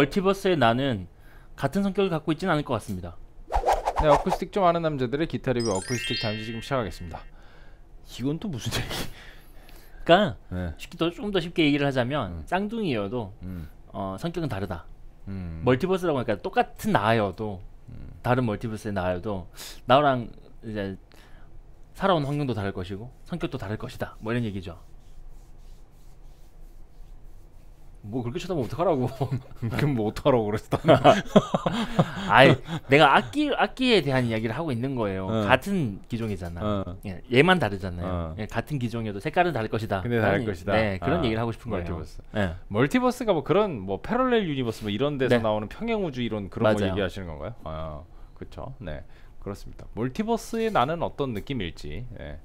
multiverse의 나는 같은 성격을 갖고 있지는 않을 것 같습니다. 네, 어쿠스틱 좀 아는 남자들의 기타 리뷰 Acoustic Times 지금 시작하겠습니다. 이건 또 무슨 얘기? 그러니까 네. 쉽게 더 조금 더 쉽게 얘기를 하자면 음. 쌍둥이여도 음. 어, 성격은 다르다. 음. multiverse라고 하니까 똑같은 나여도 다른 multiverse의 나여도 나랑 이제 살아온 환경도 다를 것이고 성격도 다를 것이다. 뭐 이런 얘기죠. 뭐 그렇게 쳐다보면 어떡하라고. 그럼 뭐 어떡하라고 그랬어? 아이 내가 악기 악기에 대한 이야기를 하고 있는 거예요. 어. 같은 기종이잖아. 어. 예, 얘만 다르잖아요. 어. 예, 같은 기종이어도 색깔은 다를 것이다. 근데 다를 그런- 것이다. 네, 그런 아, 얘기를 하고 싶은 거예요. 멀티버스. 예. multiverse가 뭐 그런 뭐 parallel universe 뭐 이런 데서 네. 나오는 평행 우주 이론 그런 거 맞아요. 얘기하시는 건가요? 아, 그렇죠. 네. 그렇습니다. multiverse의 나는 어떤 느낌일지. 예.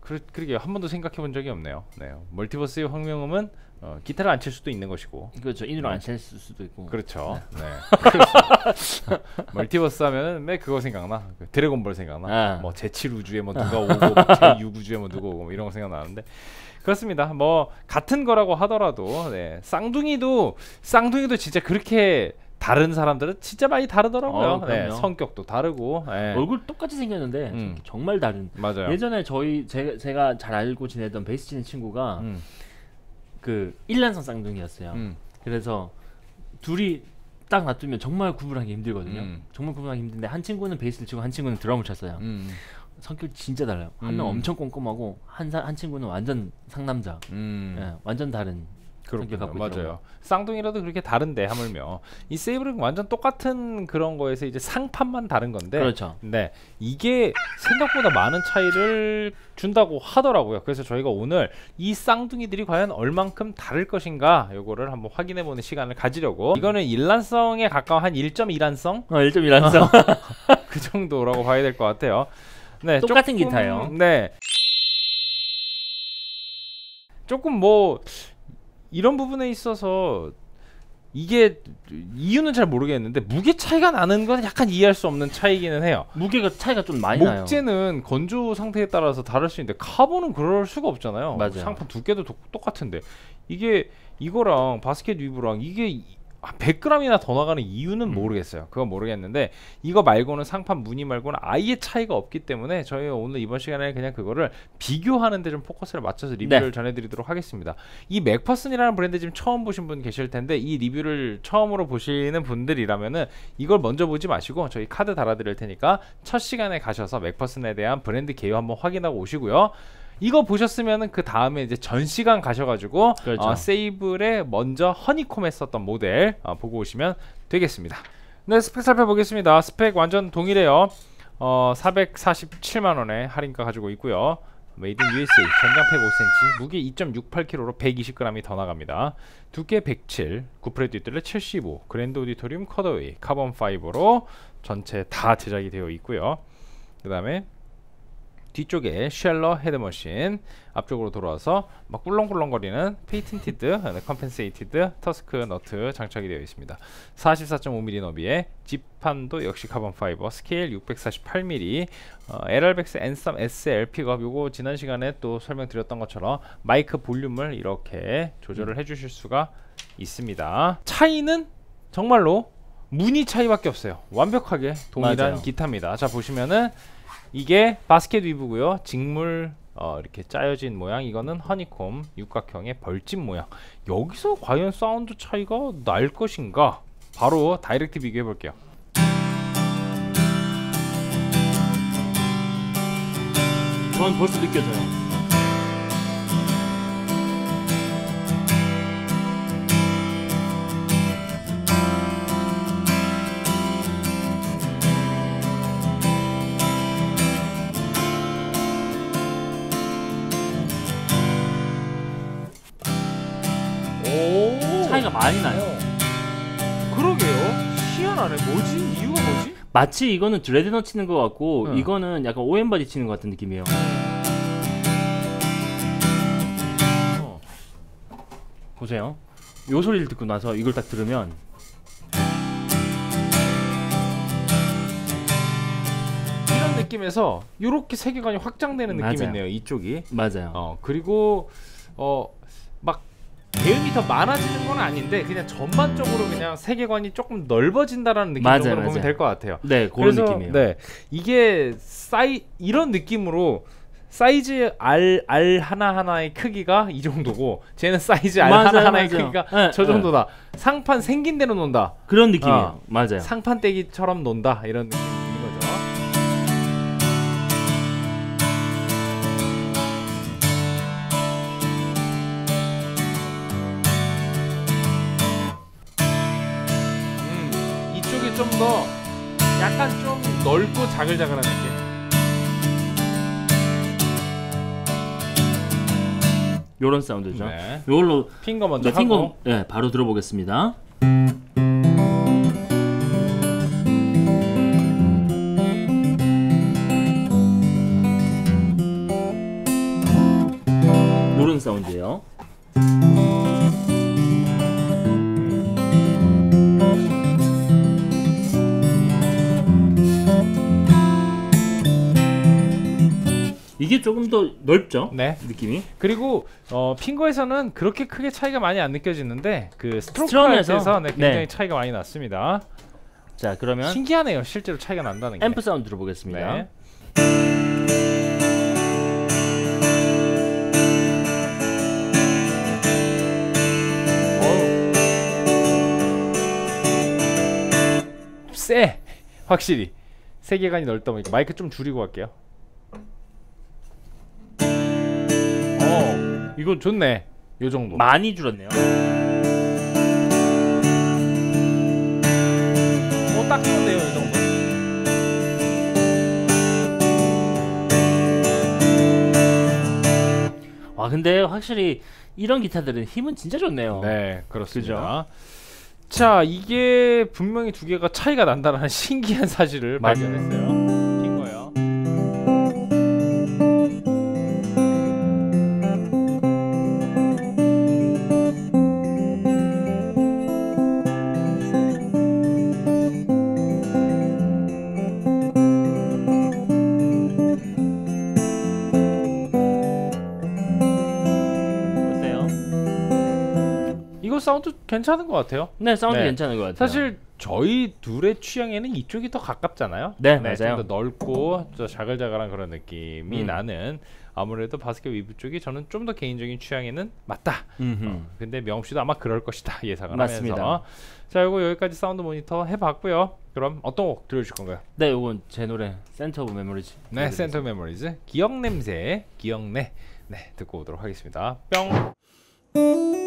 그, 그러게 한 번도 생각해 본 적이 없네요. 네. multiverse의 황명음은 어, 기타를 안 칠 수도 있는 것이고. 그렇죠. 인으로 안 칠 수도 있고. 그렇죠. 네. 그렇습니다. 멀티버스 하면은 매 그거 생각나. 그 드래곤볼 생각나. 아. 뭐 제7 우주에 뭐 누가 오고 제6 우주에 뭐 누가 오고 뭐 이런 거 생각나는데 그렇습니다. 뭐 같은 거라고 하더라도 네. 쌍둥이도 쌍둥이도 진짜 그렇게 다른 사람들은 진짜 많이 다르더라고요. 어, 네. 성격도 다르고. 네. 얼굴 똑같이 생겼는데 음. 정말 다른. 맞아요. 예전에 저희 제, 제가 잘 알고 지내던 베이스 치는 친구가 음. 그 일란성 쌍둥이였어요. 음. 그래서 둘이 딱 놔두면 정말 구분하기 힘들거든요. 음. 정말 구분하기 힘든데 한 친구는 베이스를 치고 한 친구는 드럼을 쳤어요. 음. 성격 진짜 달라요. 한명 음. 엄청 꼼꼼하고 한, 사, 한 친구는 완전 상남자. 음. 예, 완전 다른 그렇군요. 맞아요. 쌍둥이라도 그렇게 다른데 하물며 이 세이블은 완전 똑같은 그런 거에서 이제 상판만 다른 건데 그렇죠. 네 이게 생각보다 많은 차이를 준다고 하더라고요. 그래서 저희가 오늘 이 쌍둥이들이 과연 얼만큼 다를 것인가 요거를 한번 확인해 보는 시간을 가지려고 이거는 일란성에 가까운 한 1.1한성 어, 1.1한성. 그 정도라고 봐야 될 것 같아요. 네, 똑같은 조금, 기타예요. 네. 조금 뭐 이런 부분에 있어서 이게 이유는 잘 모르겠는데 무게 차이가 나는 건 약간 이해할 수 없는 차이기는 해요. 무게가 차이가 좀 많이 나요. 목재는 건조 상태에 따라서 다를 수 있는데 카본은 그럴 수가 없잖아요. 맞아요. 상판 두께도 도- 똑같은데 이게 이거랑 바스켓 위브랑 이게 이- 아, 100g이나 더 나가는 이유는 음. 모르겠어요. 그건 모르겠는데 이거 말고는 상판 무늬 말고는 아예 차이가 없기 때문에 저희가 오늘 이번 시간에 그냥 그거를 비교하는 데 좀 포커스를 맞춰서 리뷰를 네. 전해드리도록 하겠습니다. 이 McPherson이라는 브랜드 지금 처음 보신 분 계실 텐데 이 리뷰를 처음으로 보시는 분들이라면은 이걸 먼저 보지 마시고 저희 카드 달아드릴 테니까 첫 시간에 가셔서 McPherson에 대한 브랜드 개요 한번 확인하고 오시고요. 이거 보셨으면은 그 다음에 이제 전 시간 가셔가지고 그렇죠. 어, Sable에 먼저 honeycomb 했었던 모델 어, 보고 오시면 되겠습니다. 네 스펙 살펴보겠습니다. 스펙 완전 동일해요. 어 447만 원에 할인가 가지고 있고요. made in USA 전장 백 5cm 무게 2.68kg로 120g이 더 나갑니다. 두께 107, 구 프렛 뒷둘레 75, grand auditorium cutaway carbon fiber로 전체 다 제작이 되어 있고요. 그 다음에 뒤쪽에 Schaller head machine 앞쪽으로 돌아와서 막 꿀렁꿀렁거리는 patented compensated TUSQ nut 장착이 되어 있습니다. 44.5mm 너비에 지판도 역시 carbon fiber. 스케일 648mm 어, LR Baggs Anthem SL 픽업 요거 지난 시간에 또 설명드렸던 것처럼 마이크 볼륨을 이렇게 조절을 해주실 수가 있습니다. 차이는 정말로 무늬 차이밖에 없어요. 완벽하게 동일한 맞아요. 기타입니다. 자 보시면은 이게 basket weave고요. 직물 어, 이렇게 짜여진 모양. 이거는 honeycomb 육각형의 벌집 모양. 여기서 과연 사운드 차이가 날 것인가? 바로 다이렉트 비교해 볼게요. 전 벌써 느껴져요. 많이 나요. 그러게요. 희한하네. 뭐지? 이유가 뭐지? 마치 이거는 드레드너 치는 것 같고 응. 이거는 약간 오엠바디 치는 것 같은 느낌이에요. 어. 보세요. 요 소리를 듣고 나서 이걸 딱 들으면 이런 느낌에서 이렇게 세계관이 확장되는 맞아요. 느낌이네요. 이쪽이. 맞아요. 어 그리고 어 막 배음이 더 많아지는 건 아닌데 그냥 전반적으로 그냥 세계관이 조금 넓어진다라는 느낌으로 보면. 될 것 같아요. 네, 그런 그래서 느낌이에요. 네 이게 사이 이런 느낌으로 사이즈 R R 하나 하나의 크기가 이 정도고 쟤는 사이즈 R 맞아요, 하나 하나의 맞아요. 크기가 네, 저 네. 정도다. 상판 생긴 대로 논다. 그런 느낌이에요. 어. 맞아요. 상판 떼기처럼 논다 이런 느낌 좀 더 약간 좀 넓고 자글자글한 느낌. 요런 사운드죠. 네. 요걸로 핑거 먼저 네, 하고. 핑거 네, 바로 들어보겠습니다. 요런 사운드예요. 이게 조금 더 넓죠? 네. 느낌이. 그리고 어, finger에서는 그렇게 크게 차이가 많이 안 느껴지는데 그 스트로크 할 strum에서? 때서 네, 굉장히 네. 차이가 많이 났습니다. 자, 그러면 신기하네요. 실제로 차이가 난다는 게. 앰프 사운드 들어보겠습니다. 네. 세 확실히 세계관이 넓다 보니까 마이크 좀 줄이고 갈게요. 이거 좋네 요 정도. 많이 줄었네요. 어딱 좋네요 요 정도. 와, 근데 확실히 이런 기타들은 힘은 진짜 좋네요. 네, 그렇습니다. 자, 이게 분명히 두 개가 차이가 난다는 신기한 사실을 맞아요. 발견했어요. 사운드 괜찮은 것 같아요. 네, 사운드 네. 괜찮은 것 같아요. 사실 저희 둘의 취향에는 이쪽이 더 가깝잖아요. 네, 맞아요. 좀더 넓고 저 자글자글한 그런 느낌이 음. 나는 아무래도 basket weave 쪽이 저는 좀 더 개인적인 취향에는 맞다. 음흠. 어, 근데 명업 씨도 아마 그럴 것이다 예상을 맞습니다. 하면서 자 이거 여기까지 사운드 모니터 해봤고요. 그럼 어떤 곡 들려주실 건가요? 네, 이건 제 노래 Scent of Memories. 네, Scent of Memories 기억 냄새 기억내 네 듣고 오도록 하겠습니다. 뿅. 뿅.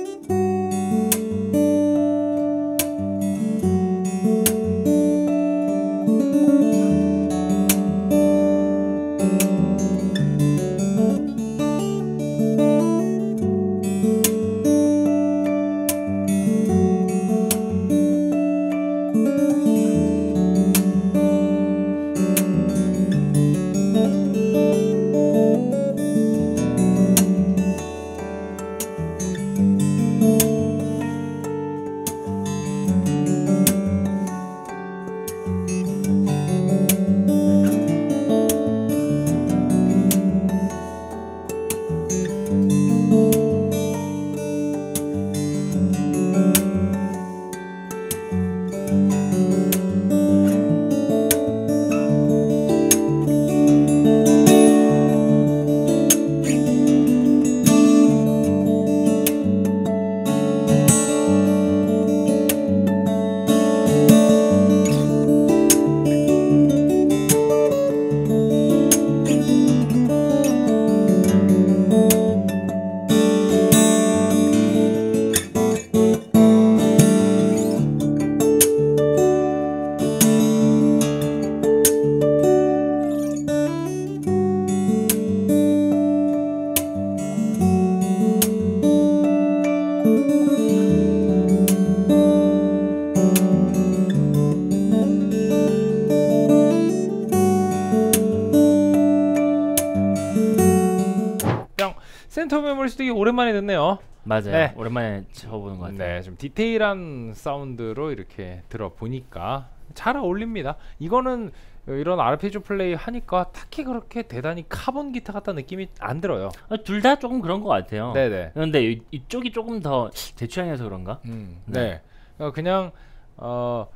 Scent of Memories 되게 오랜만에 듣네요. 맞아요. 네. 오랜만에 쳐보는 것 같아요. 네, 좀 디테일한 사운드로 이렇게 들어보니까 잘 어울립니다. 이거는 이런 아르페지오 플레이 하니까 딱히 그렇게 대단히 카본 기타 같다 느낌이 안 들어요. 둘 다 조금 그런 것 같아요. 네네. 그런데 이, 이쪽이 조금 더 제 취향이어서 그런가? 음, 네. 네. 어, 그냥 어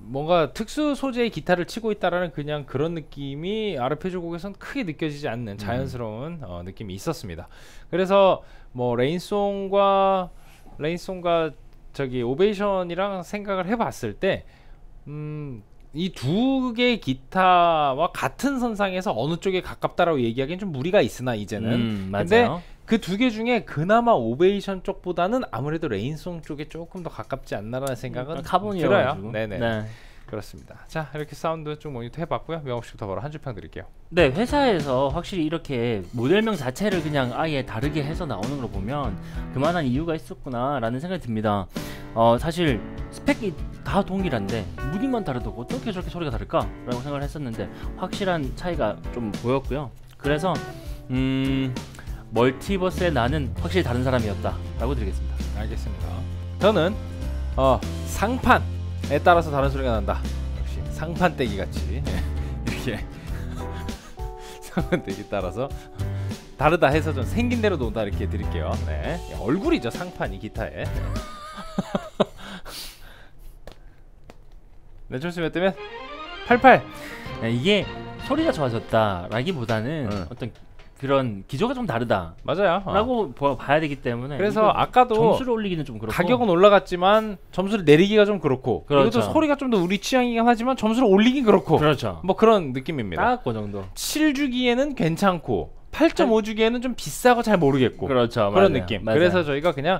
뭔가 특수 소재의 기타를 치고 있다라는 그냥 그런 느낌이 아르페지오 곡에선 크게 느껴지지 않는 자연스러운 어, 느낌이 있었습니다. 그래서 뭐 RainSong과 RainSong과 저기 Ovation이랑 생각을 해봤을 때, 음, 이 두 개의 기타와 같은 선상에서 어느 쪽에 가깝다라고 얘기하기엔 좀 무리가 있으나 이제는 음, 근데 맞아요. 그 두 개 중에 그나마 Ovation 쪽보다는 아무래도 RainSong 쪽에 조금 더 가깝지 않나라는 생각은 음, 카본이어가지고. 들어요. 네네. 네. 그렇습니다. 자 이렇게 사운드 쭉 모니터 해봤고요. 명호 씨부터 바로 한 줄 평 드릴게요. 네, 회사에서 확실히 이렇게 모델명 자체를 그냥 아예 다르게 해서 나오는 걸 보면 그만한 이유가 있었구나라는 생각이 듭니다. 어, 사실 스펙이 다 동일한데 무늬만 다르다고 어떻게 저렇게 소리가 다를까 라고 생각을 했었는데 확실한 차이가 좀 보였고요. 그래서 음, 멀티버스의 나는 확실히 다른 사람이었다 라고 드리겠습니다. 알겠습니다. 저는 어, 상판에 따라서 다른 소리가 난다. 역시 상판 떼기 같이 이렇게 상판 떼기 따라서 다르다 해서 좀 생긴 대로 논다 이렇게 드릴게요. 네, 얼굴이죠 상판이 기타에. 네, 점수 몇 대면? 88. 네, 이게 소리가 좋아졌다라기보다는 응. 어떤 그런 기조가 좀 다르다라고 맞아요. 어. 보- 봐야 되기 때문에 그래서 아까도 점수를 올리기는 좀 그렇고 가격은 올라갔지만 점수를 내리기가 좀 그렇고 그렇죠. 이것도 소리가 좀 더 우리 취향이긴 하지만 점수를 올리긴 그렇고 그렇죠. 뭐 그런 느낌입니다. 딱그 정도. 7주기에는 괜찮고 8.5주기에는 좀 비싸고 잘 모르겠고 그렇죠. 그런 맞아요. 느낌. 맞아요. 그래서 저희가 그냥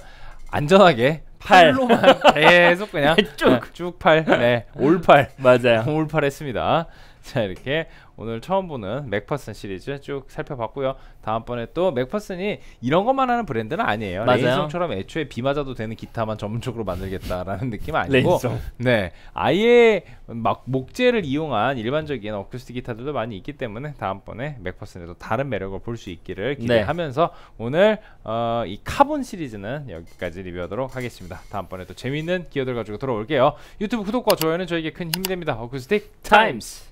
안전하게 팔. 8로만 계속 그냥 쭉. 쭉 팔 네, 올팔 맞아요. 올팔 했습니다. 자 이렇게 오늘 처음 보는 McPherson 시리즈 쭉 살펴봤고요. 다음번에 또 McPherson이 이런 것만 하는 브랜드는 아니에요. 맞아요. RainSong처럼 애초에 비 맞아도 되는 기타만 전문적으로 만들겠다라는 느낌은 아니고. 네 아예 막 목재를 이용한 일반적인 어쿠스틱 기타들도 많이 있기 때문에 다음번에 McPherson에도 다른 매력을 볼 수 있기를 네. 기대하면서 오늘 어, 이 카본 시리즈는 여기까지 리뷰하도록 하겠습니다. 다음번에 또 재미있는 기어들 가지고 돌아올게요. 유튜브 구독과 좋아요는 저에게 큰 힘이 됩니다. Acoustic. Times.